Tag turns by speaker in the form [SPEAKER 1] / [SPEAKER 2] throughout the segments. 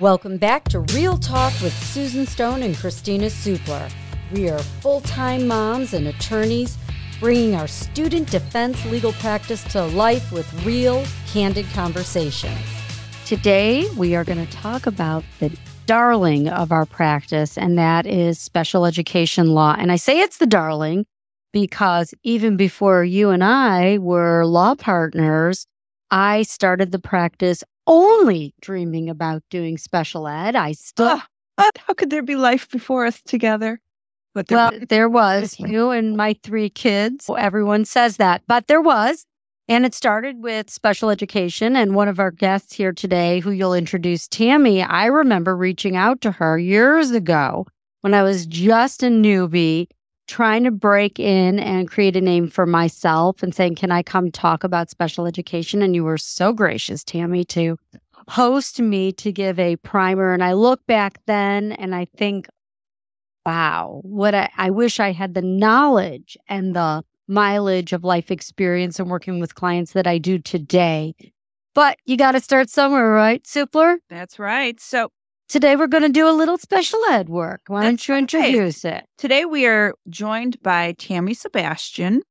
[SPEAKER 1] Welcome back to Real Talk with Susan Stone and Kristina Supler. We are full time moms and attorneys bringing our student defense legal practice to life with real, candid conversations. Today, we are going to talk about the darling of our practice, and that is special education law. And I say it's the darling because even before you and I were law partners, I started the practice only dreaming about doing special ed. I still.
[SPEAKER 2] Oh, how could there be life before us together?
[SPEAKER 1] But there well, was. there was you and my three kids. Everyone says that, but there was. And it started with special education. And one of our guests here today, who you'll introduce, Tammie, I remember reaching out to her years ago when I was just a newbie trying to break in and create a name for myself and saying, Can I come talk about special education? And you were so gracious, Tammie, to host me to give a primer. And I look back then and I think, wow, what I, I wish I had the knowledge and the mileage of life experience and working with clients that I do today. But you got to start somewhere, right, Supler?
[SPEAKER 2] That's right. So
[SPEAKER 1] Today we're going to do a little special ed work. Why don't you introduce it?
[SPEAKER 2] Today we are joined by Tammie Sebastian,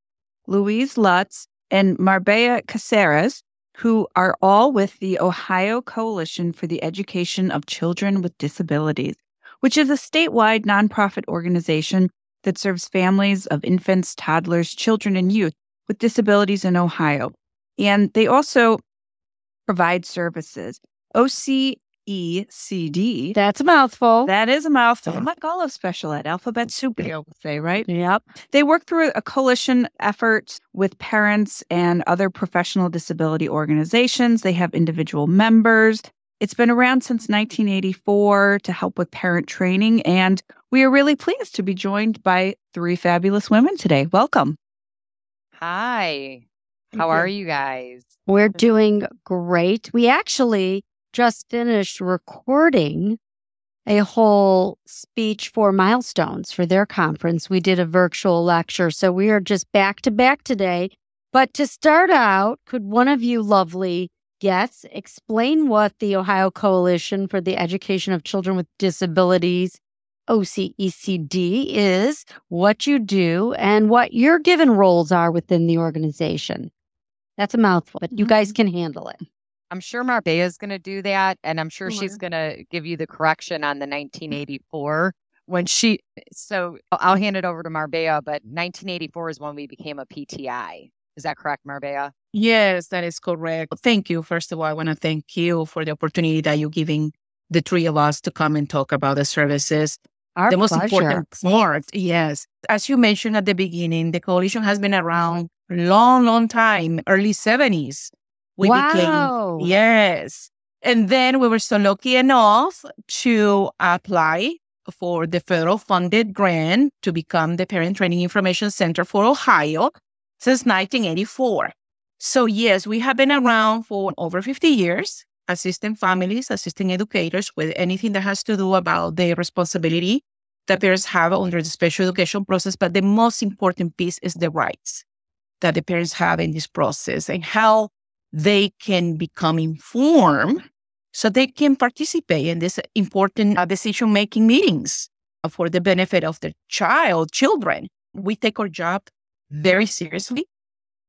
[SPEAKER 2] Lisa Lutz, and Marbella Cáceres, who are all with the Ohio Coalition for the Education of Children with Disabilities, which is a statewide nonprofit organization that serves families of infants, toddlers, children, and youth with disabilities in Ohio. And they also provide services. OC E C D.
[SPEAKER 1] That's a mouthful.
[SPEAKER 2] That is a mouthful. Like all of special ed, alphabet soup, you say, right?
[SPEAKER 1] Yep.
[SPEAKER 2] They work through a coalition effort with parents and other professional disability organizations. They have individual members. It's been around since 1984 to help with parent training. And we are really pleased to be joined by three fabulous women today. Welcome.
[SPEAKER 3] Hi. How are you guys?
[SPEAKER 1] We're doing great. We actually just finished recording a whole speech for milestones for their conference. We did a virtual lecture. So we are just back to back today. But to start out, could one of you lovely guests explain what the Ohio Coalition for the Education of Children with Disabilities, OCECD, is, what you do, and what your given roles are within the organization? That's a mouthful, but you guys mm-hmm. can handle it.
[SPEAKER 3] I'm sure Marbella is going to do that. And I'm sure, sure. she's mm-hmm. going to give you the correction on the mm. 1984 when she, so I'll hand it over to Marbella, but 1984 is when we became a PTI. Is that correct, Marbella?
[SPEAKER 4] Yes, that is correct. Thank you. First of all, I want to thank you for the opportunity that you're giving the three of us to come and talk about the services.
[SPEAKER 1] Our
[SPEAKER 4] the
[SPEAKER 1] most pleasure.
[SPEAKER 4] important part, yes. As you mentioned at the beginning, the coalition has been around long, long time, early 70s.
[SPEAKER 1] We wow.
[SPEAKER 4] became, yes. And then we were so lucky enough to apply for the federal funded grant to become the Parent Training Information Center for Ohio since 1984. So, yes, we have been around for over 50 years, assisting families, assisting educators with anything that has to do about the responsibility that parents have under the special education process. But the most important piece is the rights that the parents have in this process and how they can become informed so they can participate in this important uh, decision making meetings for the benefit of their child, children. We take our job very seriously.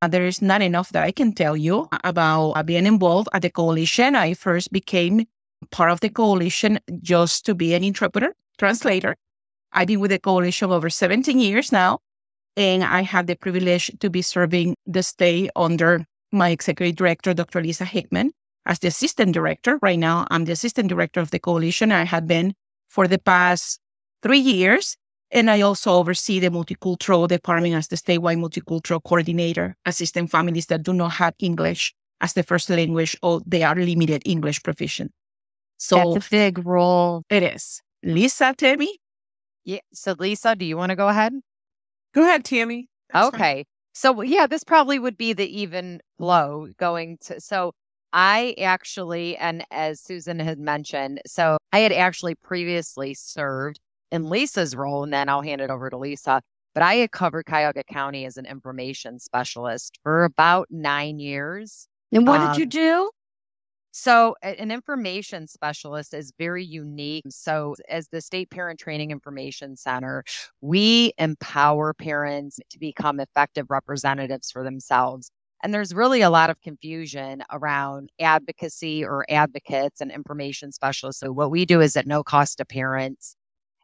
[SPEAKER 4] Uh, there is not enough that I can tell you about uh, being involved at the coalition. I first became part of the coalition just to be an interpreter, translator. I've been with the coalition over 17 years now, and I have the privilege to be serving the state under my executive director, Dr. Lisa Hickman, as the assistant director. Right now, I'm the assistant director of the coalition. I have been for the past three years. And I also oversee the multicultural department as the statewide multicultural coordinator, assisting families that do not have English as the first language or they are limited English proficient.
[SPEAKER 1] So that's a big role.
[SPEAKER 4] It is. Lisa, Tammie?
[SPEAKER 3] Yeah. So, Lisa, do you want to go ahead?
[SPEAKER 2] Go ahead, Tammie.
[SPEAKER 3] That's okay. Fine. So yeah, this probably would be the even flow going to so I actually and as Susan had mentioned, so I had actually previously served in Lisa's role, and then I'll hand it over to Lisa. But I had covered Cuyahoga County as an information specialist for about nine years.
[SPEAKER 1] And what um, did you do?
[SPEAKER 3] So, an information specialist is very unique. So, as the State Parent Training Information Center, we empower parents to become effective representatives for themselves. And there's really a lot of confusion around advocacy or advocates and information specialists. So, what we do is at no cost to parents,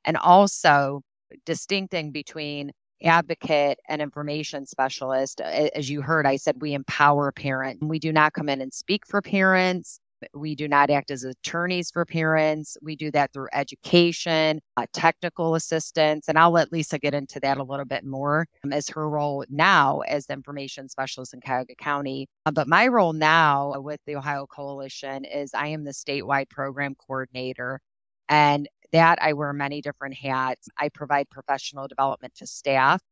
[SPEAKER 3] and also distincting between advocate and information specialist. As you heard, I said we empower parents. We do not come in and speak for parents. We do not act as attorneys for parents. We do that through education, uh, technical assistance. And I'll let Lisa get into that a little bit more um, as her role now as the information specialist in Cuyahoga County. Uh, but my role now with the Ohio Coalition is I am the statewide program coordinator. And that I wear many different hats. I provide professional development to staff.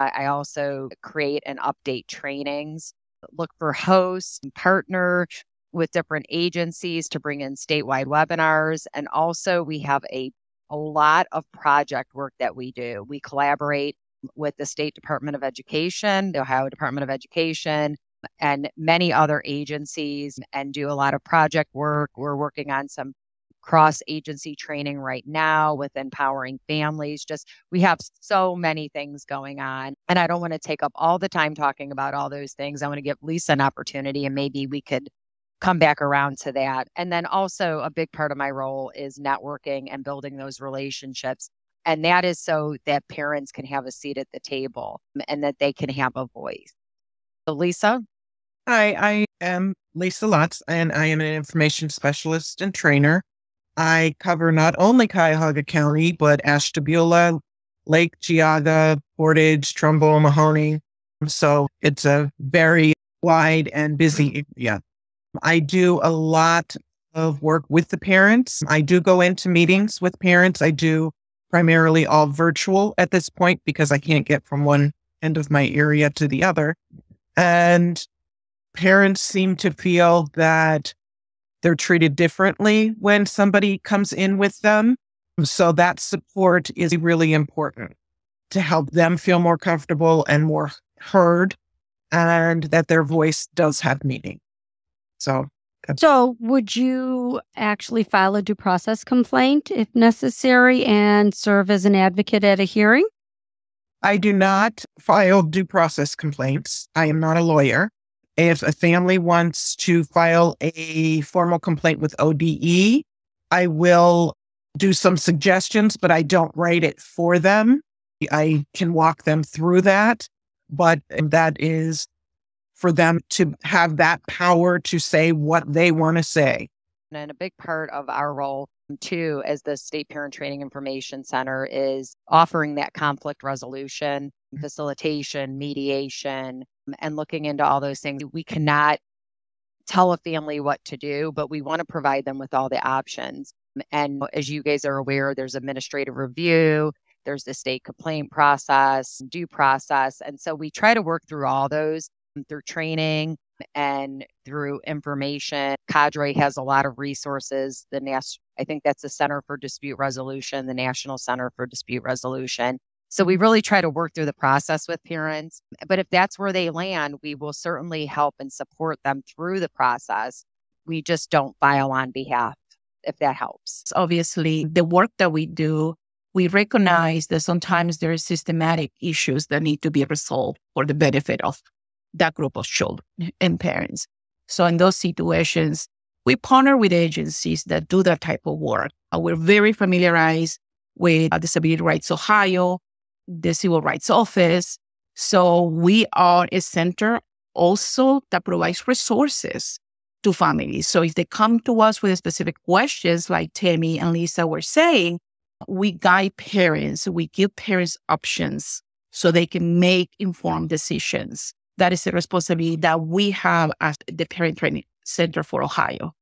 [SPEAKER 3] I also create and update trainings, look for hosts, and partner with different agencies to bring in statewide webinars. And also, we have a, a lot of project work that we do. We collaborate with the State Department of Education, the Ohio Department of Education, and many other agencies and do a lot of project work. We're working on some cross agency training right now with empowering families. Just we have so many things going on. And I don't want to take up all the time talking about all those things. I want to give Lisa an opportunity and maybe we could come back around to that. And then also a big part of my role is networking and building those relationships. And that is so that parents can have a seat at the table and that they can have a voice. So Lisa?
[SPEAKER 5] Hi, I am Lisa Lutz, and I am an information specialist and trainer. I cover not only Cuyahoga County, but Ashtabula, Lake Geauga, Portage, Trumbull, Mahoning. So it's a very wide and busy area. I do a lot of work with the parents. I do go into meetings with parents. I do primarily all virtual at this point because I can't get from one end of my area to the other. And parents seem to feel that they're treated differently when somebody comes in with them. So that support is really important to help them feel more comfortable and more heard and that their voice does have meaning. So
[SPEAKER 1] so, would you actually file a due process complaint if necessary and serve as an advocate at a hearing?
[SPEAKER 5] I do not file due process complaints. I am not a lawyer. If a family wants to file a formal complaint with ODE, I will do some suggestions, but I don't write it for them. I can walk them through that, but that is for them to have that power to say what they want to say.
[SPEAKER 3] And a big part of our role too as the state parent training information center is offering that conflict resolution mm-hmm. facilitation mediation and looking into all those things. We cannot tell a family what to do, but we want to provide them with all the options. And as you guys are aware, there's administrative review, there's the state complaint process, due process. And so we try to work through all those Um, through training and through information. Cadre has a lot of resources. The NAS, I think that's the Center for Dispute Resolution, the National Center for Dispute Resolution. So we really try to work through the process with parents. But if that's where they land, we will certainly help and support them through the process. We just don't file on behalf, if that helps.
[SPEAKER 4] Obviously, the work that we do, we recognize that sometimes there are systematic issues that need to be resolved for the benefit of that group of children and parents. So in those situations, we partner with agencies that do that type of work. Uh, we're very familiarized with Disability Rights Ohio, the Civil Rights Office. So we are a center also that provides resources to families. So if they come to us with specific questions, like Tammie and Lisa were saying, we guide parents, we give parents options so they can make informed decisions. That is a responsibility that we have as the Parent Training Center for Ohio.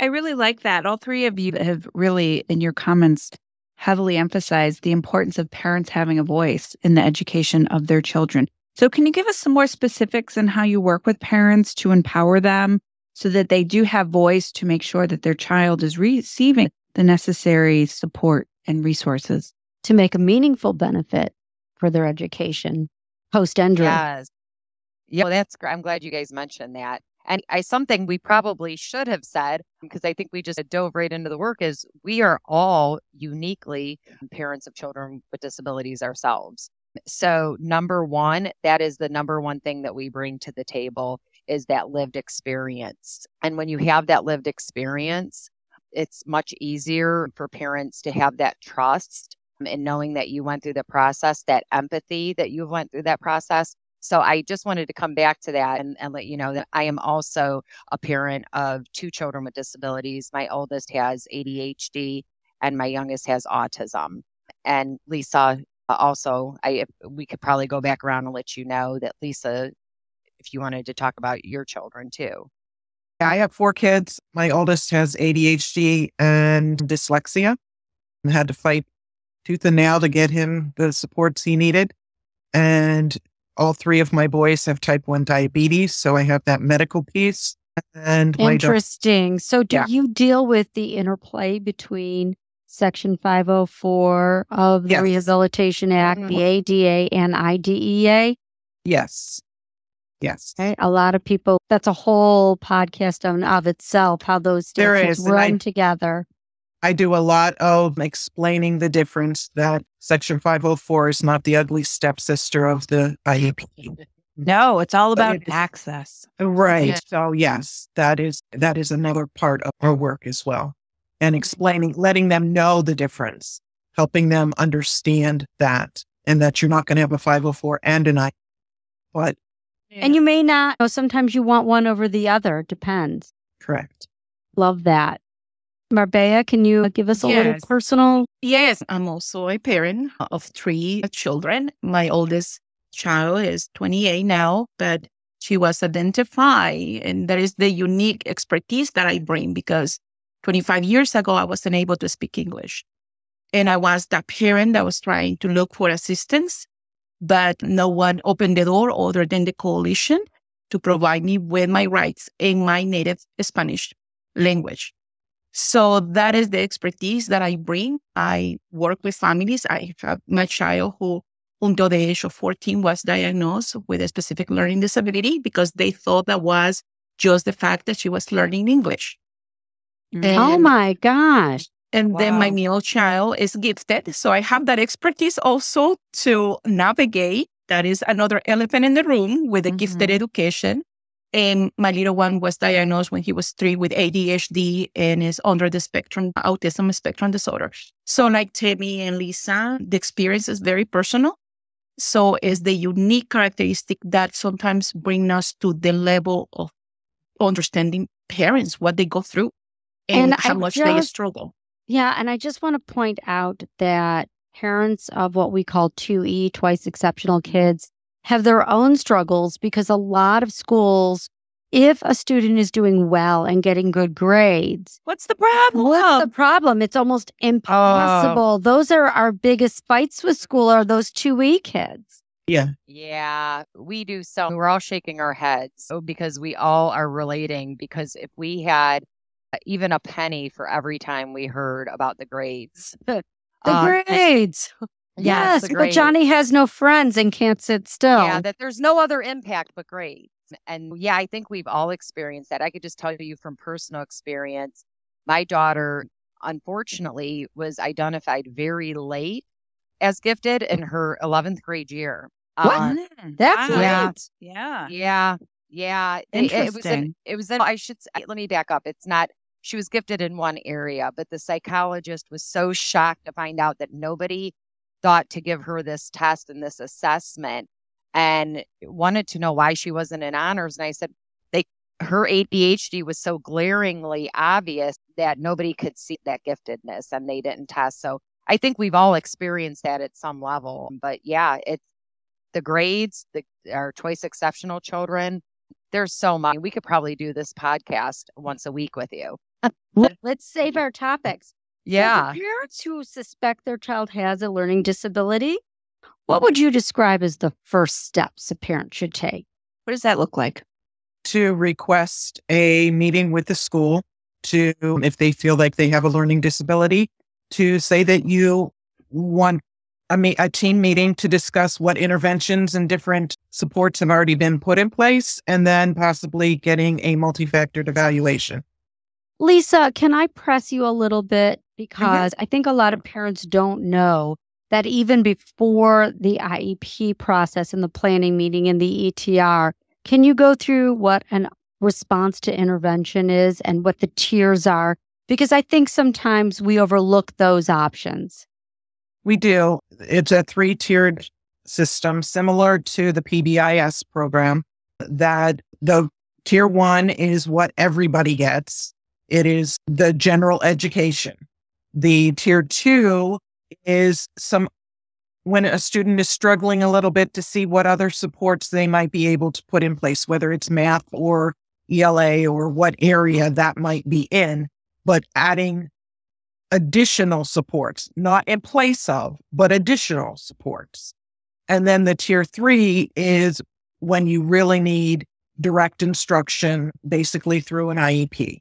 [SPEAKER 2] I really like that. All three of you have really, in your comments, heavily emphasized the importance of parents having a voice in the education of their children. So, can you give us some more specifics on how you work with parents to empower them so that they do have voice to make sure that their child is receiving the necessary support and resources
[SPEAKER 1] to make a meaningful benefit for their education post Endrew?
[SPEAKER 3] Yes. Yeah, well, that's great. I'm glad you guys mentioned that. And I something we probably should have said because I think we just dove right into the work is we are all uniquely parents of children with disabilities ourselves. So number 1, that is the number one thing that we bring to the table is that lived experience. And when you have that lived experience, it's much easier for parents to have that trust and knowing that you went through the process, that empathy that you went through that process. So I just wanted to come back to that and, and let you know that I am also a parent of two children with disabilities. My oldest has ADHD and my youngest has autism. And Lisa uh, also, I we could probably go back around and let you know that Lisa, if you wanted to talk about your children too.
[SPEAKER 5] I have four kids. My oldest has ADHD and dyslexia. I had to fight tooth and nail to get him the supports he needed. And all three of my boys have type 1 diabetes. So I have that medical piece. And
[SPEAKER 1] interesting. So, do yeah. you deal with the interplay between Section 504 of the yes. Rehabilitation Act, mm-hmm. the ADA, and IDEA?
[SPEAKER 5] Yes. Yes.
[SPEAKER 1] Okay. A lot of people, that's a whole podcast on of itself, how those statutes run I, together.
[SPEAKER 5] I do a lot of explaining the difference that Section 504 is not the ugly stepsister of the IEP.
[SPEAKER 2] No, it's all about it access.
[SPEAKER 5] Right. Yeah. So yes, that is that is another part of our work as well. And explaining, letting them know the difference, helping them understand that and that you're not going to have a 504 and an I. But
[SPEAKER 1] yeah. and you may not. You know, sometimes you want one over the other. Depends.
[SPEAKER 5] Correct.
[SPEAKER 1] Love that. Marbella, can you give us a yes. little personal?
[SPEAKER 4] Yes, I'm also a parent of three children. My oldest child is 28 now, but she was identified, and that is the unique expertise that I bring because 25 years ago, I wasn't able to speak English. And I was that parent that was trying to look for assistance, but no one opened the door other than the coalition to provide me with my rights in my native Spanish language. So that is the expertise that I bring. I work with families. I have my child who, until the age of 14, was diagnosed with a specific learning disability because they thought that was just the fact that she was learning English.
[SPEAKER 1] Mm. And, oh my gosh.
[SPEAKER 4] And wow. then my middle child is gifted. So I have that expertise also to navigate. That is another elephant in the room with a mm-hmm. gifted education. And my little one was diagnosed when he was three with ADHD and is under the spectrum, autism spectrum disorder. So, like Tammie and Lisa, the experience is very personal. So, it's the unique characteristic that sometimes bring us to the level of understanding parents, what they go through, and, and how I much just, they struggle.
[SPEAKER 1] Yeah. And I just want to point out that parents of what we call 2E, twice exceptional kids, have their own struggles because a lot of schools, if a student is doing well and getting good grades,
[SPEAKER 2] what's the problem?
[SPEAKER 1] What's the problem? It's almost impossible. Oh. Those are our biggest fights with school are those 2E kids.
[SPEAKER 5] Yeah.
[SPEAKER 3] Yeah. We do so. We're all shaking our heads because we all are relating. Because if we had even a penny for every time we heard about the grades,
[SPEAKER 1] the uh, grades. Yes, but Johnny has no friends and can't sit still.
[SPEAKER 3] Yeah, that there's no other impact but grades. And yeah, I think we've all experienced that. I could just tell you from personal experience. My daughter, unfortunately, was identified very late as gifted in her 11th grade year.
[SPEAKER 1] What? Um, That's
[SPEAKER 2] wow. late. Yeah.
[SPEAKER 3] Yeah. Yeah.
[SPEAKER 2] Interesting. It,
[SPEAKER 3] it was, in, it was in, I should, let me back up. It's not, she was gifted in one area, but the psychologist was so shocked to find out that nobody thought to give her this test and this assessment and wanted to know why she wasn't in honors. And I said, they, her ADHD was so glaringly obvious that nobody could see that giftedness and they didn't test. So I think we've all experienced that at some level. But yeah, it's the grades, the, our twice exceptional children. There's so much. We could probably do this podcast once a week with you.
[SPEAKER 1] Let's save our topics.
[SPEAKER 3] Yeah.
[SPEAKER 1] So parents who suspect their child has a learning disability, what would you describe as the first steps a parent should take?
[SPEAKER 2] What does that look like?
[SPEAKER 5] To request a meeting with the school to, if they feel like they have a learning disability, to say that you want a, me- a team meeting to discuss what interventions and different supports have already been put in place, and then possibly getting a multi-factored evaluation.
[SPEAKER 1] Lisa, can I press you a little bit? Because I think a lot of parents don't know that even before the IEP process and the planning meeting and the ETR, can you go through what an response to intervention is and what the tiers are? Because I think sometimes we overlook those options.
[SPEAKER 5] We do. It's a three tiered system similar to the PBIS program that the tier one is what everybody gets. It is the general education. The tier two is some when a student is struggling a little bit to see what other supports they might be able to put in place, whether it's math or ELA or what area that might be in, but adding additional supports, not in place of, but additional supports. And then the tier three is when you really need direct instruction, basically through an IEP.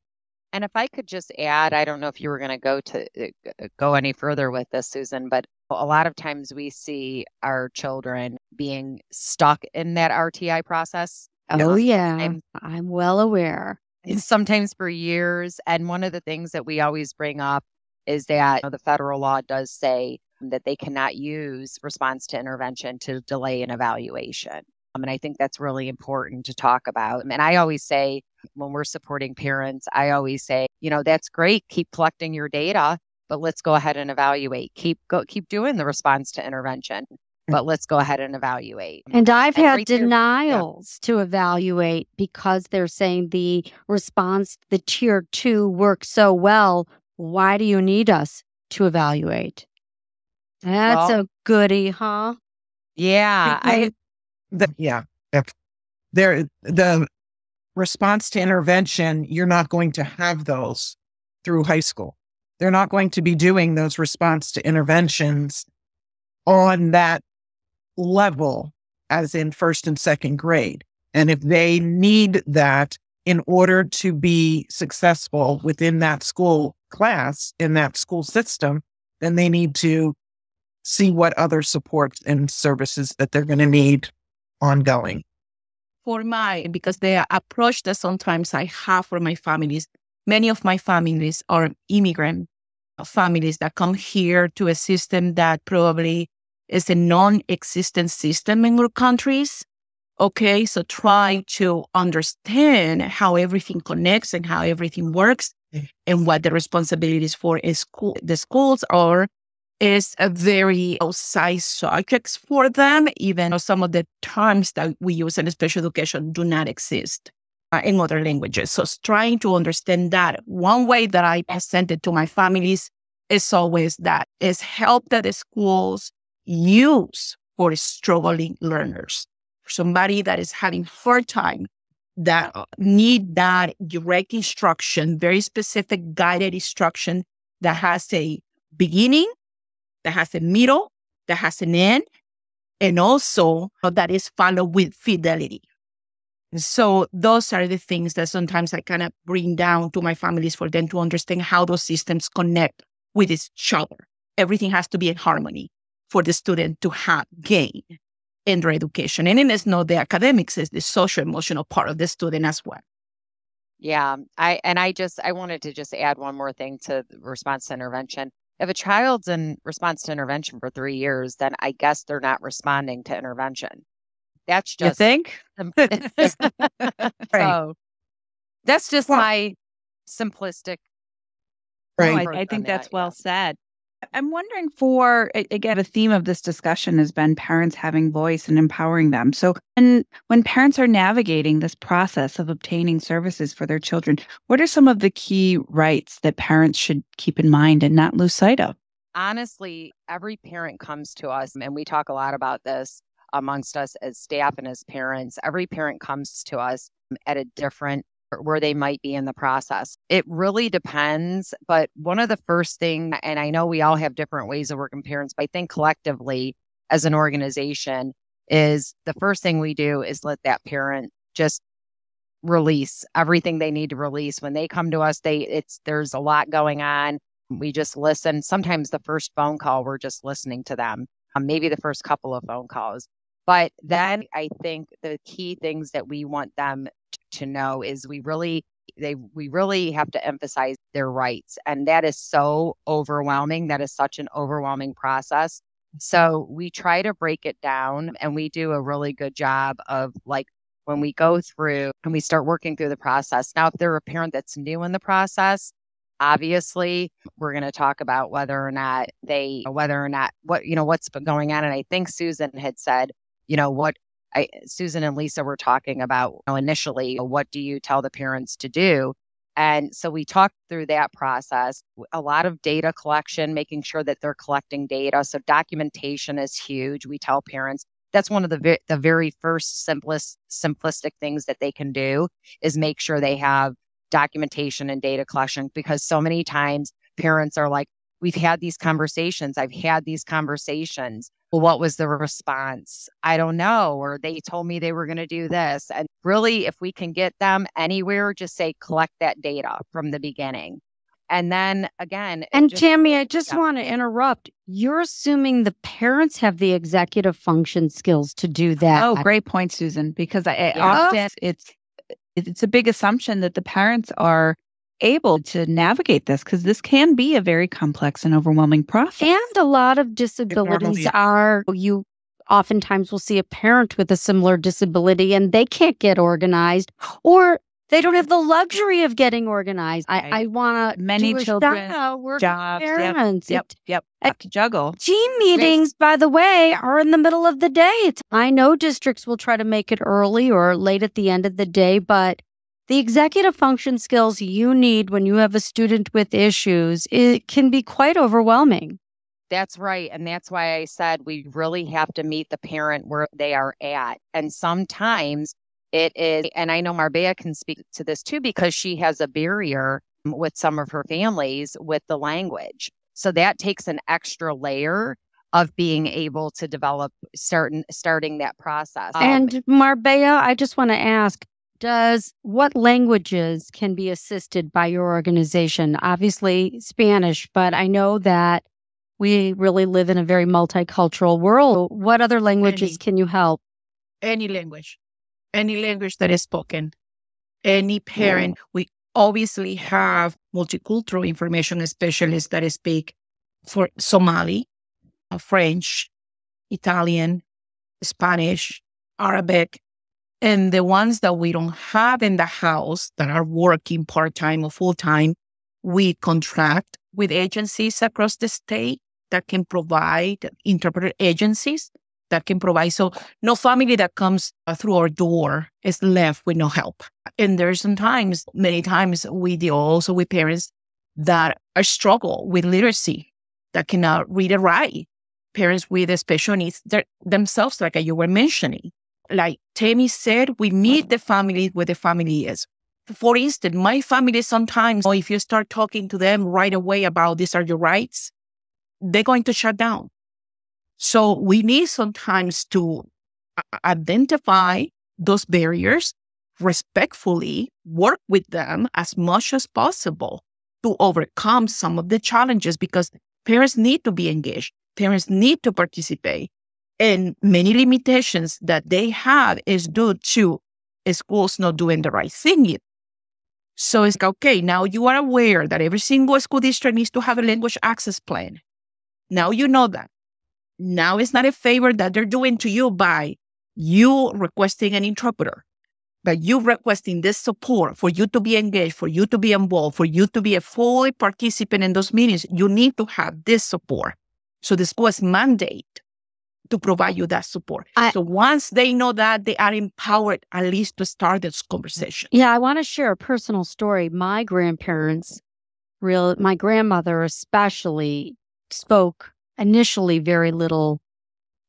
[SPEAKER 3] And if I could just add, I don't know if you were going to go to uh, go any further with this, Susan, but a lot of times we see our children being stuck in that RTI process.
[SPEAKER 1] Oh,
[SPEAKER 3] Um,
[SPEAKER 1] yeah.
[SPEAKER 3] I'm-
[SPEAKER 1] I'm well aware.
[SPEAKER 3] sometimes for years. And one of the things that we always bring up is that you know, the federal law does say that they cannot use response to intervention to delay an evaluation. Um, and I think that's really important to talk about. And I always say, when we're supporting parents, I always say, you know, that's great. Keep collecting your data, but let's go ahead and evaluate. Keep go keep doing the response to intervention, but let's go ahead and evaluate.
[SPEAKER 1] And I've
[SPEAKER 3] And
[SPEAKER 1] had
[SPEAKER 3] right there- yeah.
[SPEAKER 1] denials to evaluate because they're saying the response, the tier two works so well. Why do you need us to evaluate? That's
[SPEAKER 3] Well-
[SPEAKER 1] a goodie, huh?
[SPEAKER 3] Yeah, I
[SPEAKER 5] the, yeah. There the response to intervention, you're not going to have those through high school. They're not going to be doing those response to interventions on that level as in first and second grade. And if they need that in order to be successful within that school class, in that school system, then they need to see what other supports and services that they're going to need ongoing.
[SPEAKER 4] for my because the approach that sometimes I have for my families, many of my families are immigrant families that come here to a system that probably is a non-existent system in our countries. Okay, so try to understand how everything connects and how everything works
[SPEAKER 5] Mm.
[SPEAKER 4] and what the responsibilities for a school the schools are is a very outside subjects for them. Even though some of the terms that we use in special education do not exist uh, in other languages. So trying to understand that one way that I present it to my families is always that is help that the schools use for struggling learners. for Somebody that is having hard time that need that direct instruction, very specific guided instruction that has a beginning, that has a middle, that has an end, and also that is followed with fidelity. So those are the things that sometimes I kind of bring down to my families for them to understand how those systems connect with each other. Everything has to be in harmony for the student to have gain in their education. And it's not the academics, it's the social emotional part of the student as well.
[SPEAKER 3] Yeah, I and I just I wanted to just add one more thing to response to intervention. If a child's in response to intervention for three years, then I guess they're not responding to intervention. That's
[SPEAKER 2] You
[SPEAKER 3] just
[SPEAKER 2] think? Right.
[SPEAKER 3] so that's just
[SPEAKER 5] Well-
[SPEAKER 3] my simplistic.
[SPEAKER 2] No,
[SPEAKER 5] Right.
[SPEAKER 2] I, I think
[SPEAKER 3] that,
[SPEAKER 2] that's well
[SPEAKER 3] yeah.
[SPEAKER 2] said. I'm wondering for again, the theme of this discussion has been parents having voice and empowering them. So, when when parents are navigating this process of obtaining services for their children, what are some of the key rights that parents should keep in mind and not lose sight of?
[SPEAKER 3] honestly, every parent comes to us, and we talk a lot about this amongst us as staff and as parents. Every parent comes to us at a different where they might be in the process. It really depends. But one of the first thing, and I know we all have different ways of working parents, but I think collectively as an organization is the first thing we do is let that parent just release everything they need to release when they come to us they it's there's a lot going on we just listen sometimes the first phone call we're just listening to them um, maybe the first couple of phone calls. But then I think the key things that we want them to know is we really they we really have to emphasize their rights and that is so overwhelming that is such an overwhelming process. Mm-hmm. So we try to break it down and we do a really good job of like when we go through and we start working through the process. Now if they're a parent that's new in the process obviously we're going to talk about whether or not they whether or not what you know what's been going on and i think susan had said you know what I, Susan and Lisa were talking about you know, initially, uh, what do you tell the parents to do? And so we talked through that process, a lot of data collection, making sure that they're collecting data. So documentation is huge. We tell parents that's one of the vi- the very first simplest simplistic things that they can do is make sure they have documentation and data collection because so many times parents are like we've had these conversations i've had these conversations well, what was the response? I don't know. Or they told me they were going to do this. And really, if we can get them anywhere, just say collect that data from the beginning. And then again,
[SPEAKER 1] and just, Tammie, I just yeah. want to interrupt. You're assuming the parents have the executive function skills to do that.
[SPEAKER 2] Oh, great point, Susan. Because I, yeah. often it's it's a big assumption that the parents are able to navigate this because this can be a very complex and overwhelming process.
[SPEAKER 1] And a lot of disabilities are you oftentimes will see a parent with a similar disability and they can't get organized or they don't have the luxury of getting organized. Right. I, I want to
[SPEAKER 2] many children, jobs,
[SPEAKER 1] parents.
[SPEAKER 2] Yep, yep, yep. Have to juggle.
[SPEAKER 1] Team meetings, by the way, are in the middle of the day. It's, I know districts will try to make it early or late at the end of the day, but the executive function skills you need when you have a student with issues, it can be quite overwhelming.
[SPEAKER 3] That's right. And that's why I said we really have to meet the parent where they are at. And sometimes it is, and I know Marbella can speak to this too, because she has a barrier with some of her families with the language. So that takes an extra layer of being able to develop certain starting that process.
[SPEAKER 1] And um, Marbella, I just want to ask, does what languages can be assisted by your organization? Obviously, Spanish, but I know that we really live in a very multicultural world. What other languages any, can you help?
[SPEAKER 4] Any language, any language that is spoken, any parent. Yeah. We obviously have multicultural information specialists that speak for Somali, uh, French, Italian, Spanish, Arabic, and the ones that we don't have in the house that are working part time or full time, we contract with agencies across the state that can provide interpreter agencies that can provide. So no family that comes through our door is left with no help. And there's sometimes, many times we deal also with parents that are struggle with literacy that cannot read or write. Parents with special needs themselves, like you were mentioning like Tammie said, we meet the family where the family is. For instance, my family sometimes, if you start talking to them right away about these are your rights, they're going to shut down. So we need sometimes to uh, identify those barriers, respectfully work with them as much as possible to overcome some of the challenges because parents need to be engaged. Parents need to participate. And many limitations that they have is due to schools not doing the right thing. So it's like, okay, now you are aware that every single school district needs to have a language access plan. Now you know that. Now it's not a favor that they're doing to you by you requesting an interpreter, but you requesting this support for you to be engaged, for you to be involved, for you to be a fully participant in those meetings. You need to have this support. So the school is mandate to provide you that support. I, so once they know that, they are empowered at least to start this conversation.
[SPEAKER 1] Yeah, I want to share a personal story. My grandparents, real, my grandmother especially, spoke initially very little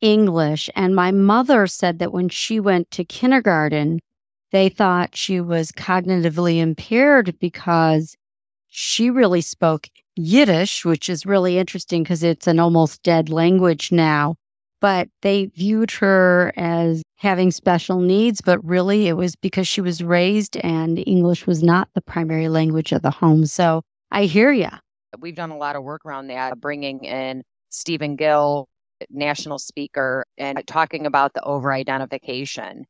[SPEAKER 1] English. And my mother said that when she went to kindergarten, they thought she was cognitively impaired because she really spoke Yiddish, which is really interesting because it's an almost dead language now but they viewed her as having special needs, but really it was because she was raised and English was not the primary language of the home. So I hear you.
[SPEAKER 3] We've done a lot of work around that, bringing in Stephen Gill national speaker and talking about the over identification.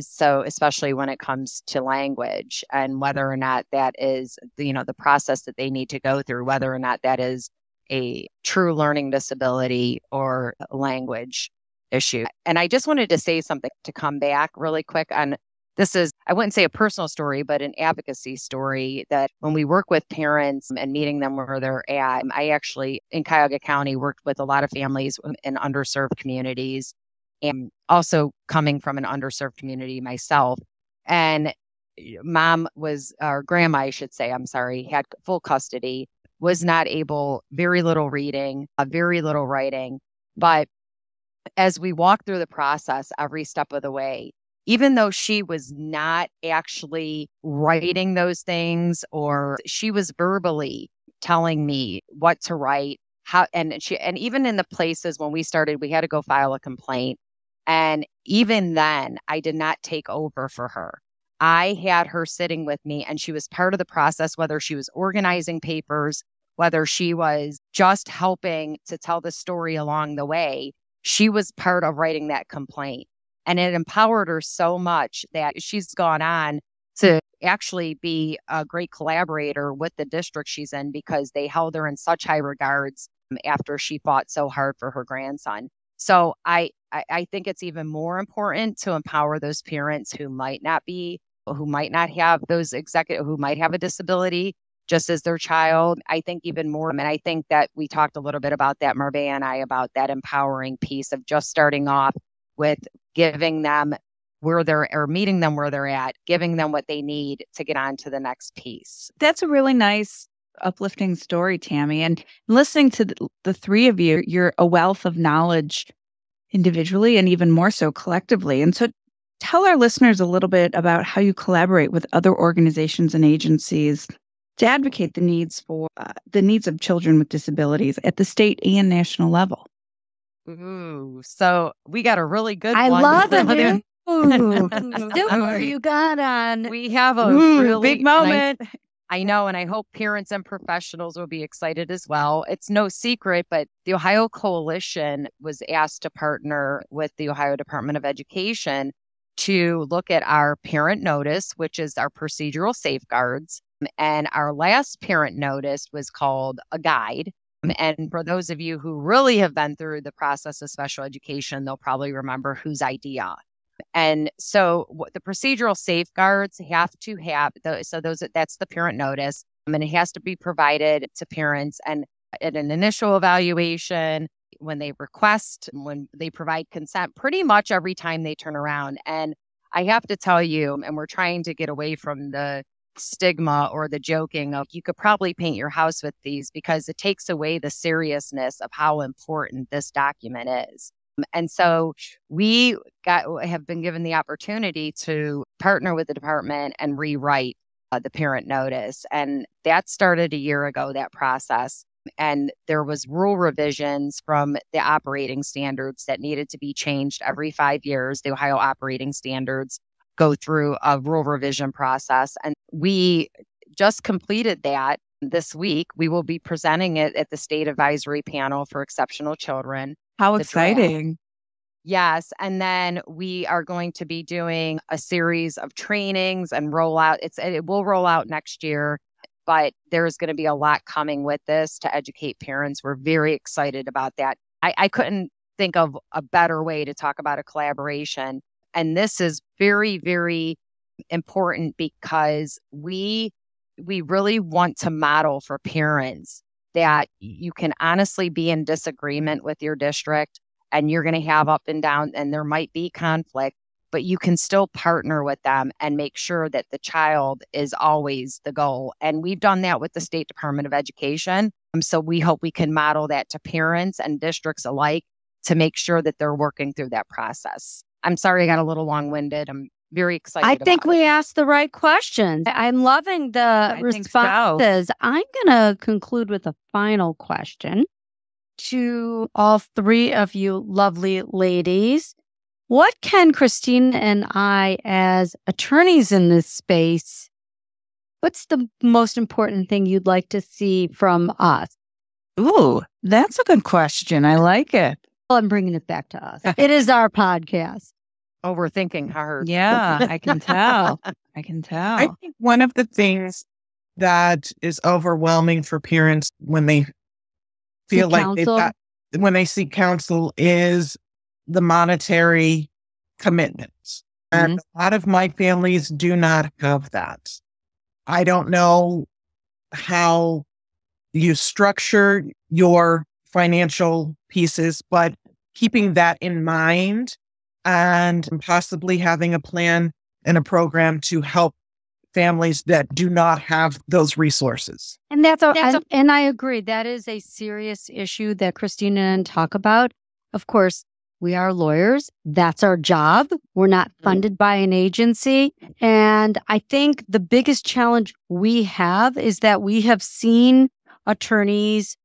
[SPEAKER 3] So, especially when it comes to language and whether or not that is, you know, the process that they need to go through, whether or not that is a true learning disability or language issue. And I just wanted to say something to come back really quick on this is, I wouldn't say a personal story, but an advocacy story that when we work with parents and meeting them where they're at, I actually in Cuyahoga County worked with a lot of families in underserved communities and also coming from an underserved community myself. And mom was, or grandma, I should say, I'm sorry, had full custody, was not able, very little reading, uh, very little writing. But as we walked through the process every step of the way, even though she was not actually writing those things or she was verbally telling me what to write how and she and even in the places when we started we had to go file a complaint and even then i did not take over for her i had her sitting with me and she was part of the process whether she was organizing papers whether she was just helping to tell the story along the way she was part of writing that complaint and it empowered her so much that she's gone on to actually be a great collaborator with the district she's in because they held her in such high regards after she fought so hard for her grandson. So I, I, I think it's even more important to empower those parents who might not be, who might not have those executive, who might have a disability just as their child. I think even more, I mean, I think that we talked a little bit about that, Marbella and I, about that empowering piece of just starting off with giving them where they're or meeting them where they're at, giving them what they need to get on to the next piece.
[SPEAKER 2] That's a really nice uplifting story, Tammie. And listening to the, the three of you, you're a wealth of knowledge individually and even more so collectively. And so tell our listeners a little bit about how you collaborate with other organizations and agencies to advocate the needs for uh, the needs of children with disabilities at the state and national level.
[SPEAKER 3] Ooh, so we got a really good
[SPEAKER 1] I
[SPEAKER 3] one.
[SPEAKER 1] love it. Ooh, you got on.
[SPEAKER 3] We have a
[SPEAKER 2] Ooh,
[SPEAKER 3] really
[SPEAKER 2] big moment.
[SPEAKER 3] I know, and I hope parents and professionals will be excited as well. It's no secret, but the Ohio Coalition was asked to partner with the Ohio Department of Education to look at our parent notice, which is our procedural safeguards. And our last parent notice was called a guide. And for those of you who really have been through the process of special education, they'll probably remember whose idea. And so the procedural safeguards have to have those. So those that's the parent notice, I and it has to be provided to parents and at an initial evaluation, when they request, when they provide consent, pretty much every time they turn around. And I have to tell you, and we're trying to get away from the stigma or the joking of you could probably paint your house with these because it takes away the seriousness of how important this document is. And so we got have been given the opportunity to partner with the department and rewrite uh, the parent notice and that started a year ago that process and there was rule revisions from the operating standards that needed to be changed every 5 years the Ohio operating standards go through a rule revision process. And we just completed that this week. We will be presenting it at the State Advisory Panel for Exceptional Children.
[SPEAKER 2] How exciting!
[SPEAKER 3] Yes. And then we are going to be doing a series of trainings and rollout. It's it will roll out next year, but there's going to be a lot coming with this to educate parents. We're very excited about that. I, I couldn't think of a better way to talk about a collaboration and this is very, very important because we we really want to model for parents that you can honestly be in disagreement with your district and you're going to have up and down and there might be conflict but you can still partner with them and make sure that the child is always the goal. And we've done that with the state department of education. Um, so we hope we can model that to parents and districts alike to make sure that they're working through that process. I'm sorry I got a little long winded. I'm very excited.
[SPEAKER 1] I think we
[SPEAKER 3] it.
[SPEAKER 1] asked the right questions. I'm loving the
[SPEAKER 2] I
[SPEAKER 1] responses.
[SPEAKER 2] So.
[SPEAKER 1] I'm going to conclude with a final question to all three of you lovely ladies. What can Christine and I, as attorneys in this space, what's the most important thing you'd like to see from us?
[SPEAKER 2] Ooh, that's a good question. I like it.
[SPEAKER 1] Well, I'm bringing it back to us. it is our podcast.
[SPEAKER 3] Overthinking hard.
[SPEAKER 2] Yeah, I can tell. I can tell.
[SPEAKER 5] I think one of the things that is overwhelming for parents when they feel
[SPEAKER 1] Seek
[SPEAKER 5] like they've got when they seek counsel is the monetary commitments. And mm-hmm. a lot of my families do not have that. I don't know how you structure your financial pieces, but keeping that in mind and possibly having a plan and a program to help families that do not have those resources.
[SPEAKER 1] And that's, a,
[SPEAKER 3] That's
[SPEAKER 1] and, and I agree. That is a serious issue that Kristina and I talk about. Of course, we are lawyers. That's our job. We're not funded by an agency. And I think the biggest challenge we have is that we have seen attorneys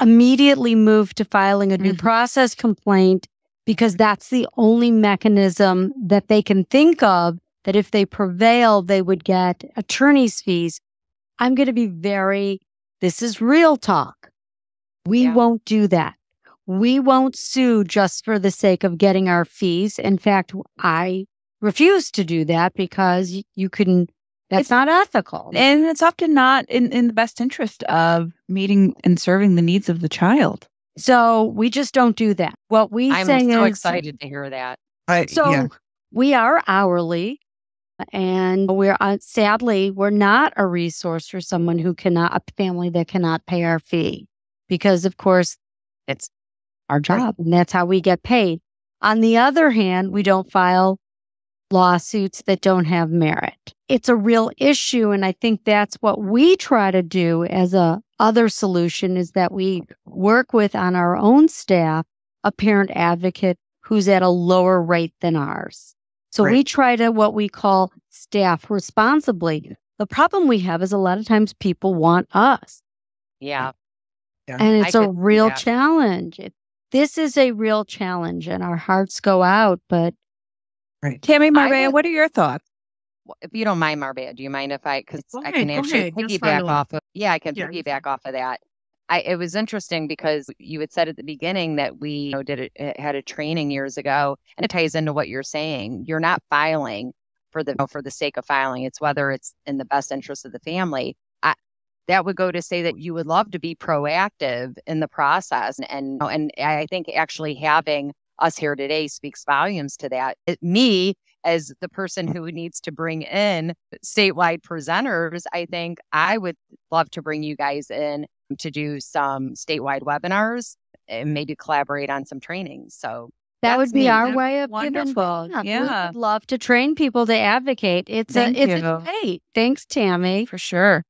[SPEAKER 1] immediately move to filing a due
[SPEAKER 2] Mhm.
[SPEAKER 1] process complaint because that's the only mechanism that they can think of that if they prevail, they would get attorney's fees. I'm going to be very, this is real talk. We
[SPEAKER 3] Yeah.
[SPEAKER 1] won't do that. We won't sue just for the sake of getting our fees. In fact, I refuse to do that because you can, that's
[SPEAKER 2] It's-
[SPEAKER 1] not ethical.
[SPEAKER 2] and it's often not in, in the best interest of meeting and serving the needs of the child.
[SPEAKER 1] So we just don't do that. What we
[SPEAKER 3] I'm
[SPEAKER 1] say
[SPEAKER 3] so
[SPEAKER 1] is,
[SPEAKER 3] excited to hear that.
[SPEAKER 5] I,
[SPEAKER 1] So
[SPEAKER 5] yeah.
[SPEAKER 1] we are hourly and we're uh, sadly we're not a resource for someone who cannot a family that cannot pay our fee because of course it's our job and that's how we get paid. On the other hand, we don't file lawsuits that don't have merit. It's a real issue and I think that's what we try to do as a other solution is that we work with on our own staff a parent advocate who's at a lower rate than ours. So we try to what we call staff responsibly. The problem we have is a lot of times people want us
[SPEAKER 3] Yeah.
[SPEAKER 1] and it's a
[SPEAKER 3] could
[SPEAKER 1] real
[SPEAKER 3] that.
[SPEAKER 1] challenge. It, this is a real challenge and our hearts go out, but
[SPEAKER 2] Tammie Marbella,
[SPEAKER 3] would-
[SPEAKER 2] what are your thoughts?
[SPEAKER 3] If you don't mind, Marbella, do you mind if I, because I can actually
[SPEAKER 4] ahead.
[SPEAKER 3] Piggyback off of, yeah, I can
[SPEAKER 4] Yeah.
[SPEAKER 3] piggyback off of that. I, it was interesting because you had said at the beginning that we you know, did a, had a training years ago, and it ties into what you're saying. You're not filing for the for the sake of filing. It's whether it's in the best interest of the family. I, that would go to say that you would love to be proactive in the process, and and I think actually having us here today speaks volumes to that. It, me as the person who needs to bring in statewide presenters, I think I would love to bring you guys in to do some statewide webinars and maybe collaborate on some trainings. So
[SPEAKER 1] that would be
[SPEAKER 3] neat.
[SPEAKER 1] our
[SPEAKER 2] That's
[SPEAKER 1] way of
[SPEAKER 2] wonderful.
[SPEAKER 1] giving.
[SPEAKER 2] Yeah.
[SPEAKER 1] we would love to train people to advocate. It's
[SPEAKER 2] Thank
[SPEAKER 1] a, it's
[SPEAKER 2] you.
[SPEAKER 1] a hey, thanks, Tammie.
[SPEAKER 2] For sure.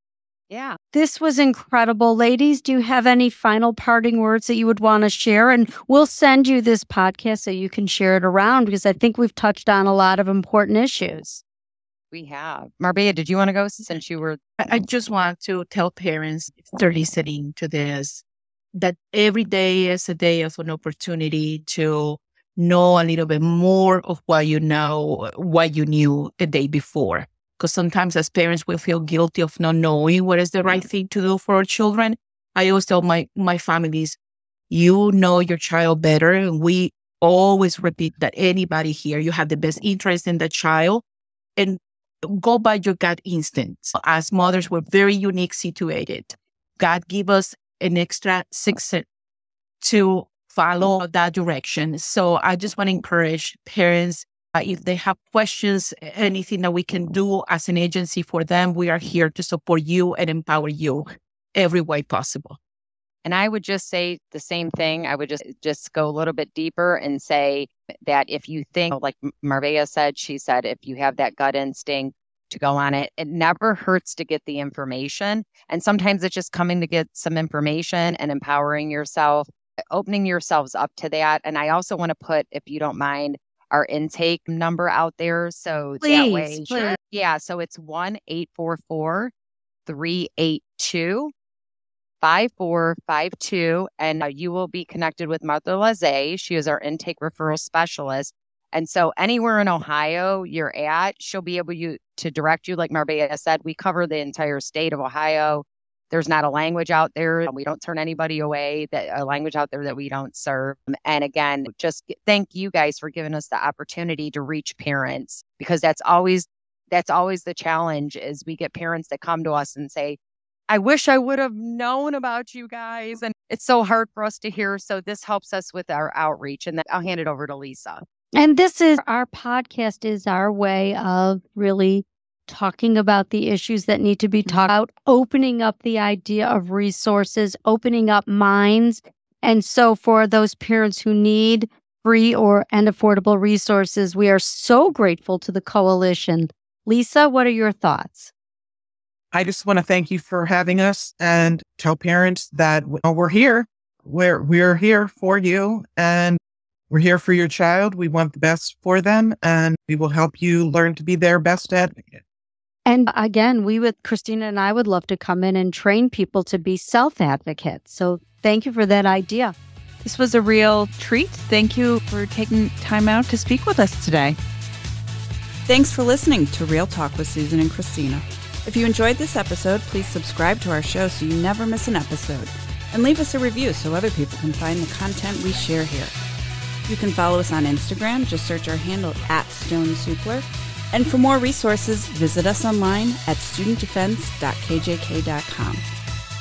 [SPEAKER 3] Yeah,
[SPEAKER 1] This was incredible. Ladies, do you have any final parting words that you would want to share? And we'll send you this podcast so you can share it around because I think we've touched on a lot of important issues.
[SPEAKER 3] we have. Marbella, did you want to go since you were?
[SPEAKER 4] I, I just want to tell parents if they're listening to this that every day is a day of an opportunity to know a little bit more of what you know, what you knew the day before. Because sometimes as parents, we feel guilty of not knowing what is the right thing to do for our children. I always tell my, my families, you know your child better. And we always repeat that anybody here, you have the best interest in the child. And go by your gut instincts. As mothers, we're very unique situated. God give us an extra six sense to follow that direction. So I just want to encourage parents, uh, if they have questions, anything that we can do as an agency for them, we are here to support you and empower you every way possible.
[SPEAKER 3] And I would just say the same thing. I would just just go a little bit deeper and say that if you think, like Marbella said, she said, if you have that gut instinct to go on it, it never hurts to get the information. And sometimes it's just coming to get some information and empowering yourself, opening yourselves up to that. And I also want to put, if you don't mind, our intake number out there. So that way,
[SPEAKER 1] please.
[SPEAKER 3] yeah. So it's 1 844 382 5452 and uh, you will be connected with Martha Lazay. She is our intake referral specialist. And so anywhere in Ohio you're at, she'll be able you to direct you like Marbella said, we cover the entire state of Ohio. There's not a language out there. We don't turn anybody away, that a language out there that we don't serve. Um, and again, just thank you guys for giving us the opportunity to reach parents because that's always that's always the challenge is we get parents that come to us and say, I wish I would have known about you guys. And it's so hard for us to hear. So this helps us with our outreach. And I'll hand it over to Lisa.
[SPEAKER 1] And this is our podcast is our way of really talking about the issues that need to be mm-hmm. talked about, opening up the idea of resources, opening up minds. And so for those parents who need free or and affordable resources, we are so grateful to the coalition. Lisa, what are your thoughts?
[SPEAKER 5] I just want to thank you for having us and tell parents that oh, we're here. We're we're here for you and we're here for your child. We want the best for them and we will help you learn to be their best advocate.
[SPEAKER 1] And again, we would, Kristina and I would love to come in and train people to be self advocates. So thank you for that idea.
[SPEAKER 2] This was a real treat. Thank you for taking time out to speak with us today. Thanks for listening to Real Talk with Susan and Kristina. If you enjoyed this episode, please subscribe to our show so you never miss an episode. And leave us a review so other people can find the content we share here. You can follow us on Instagram, just search our handle at Stone Super and for more resources, visit us online at studentdefense.kjk.com.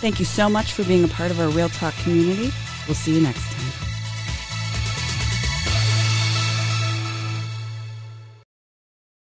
[SPEAKER 2] Thank you so much for being a part of our Real Talk community. We'll see you next time.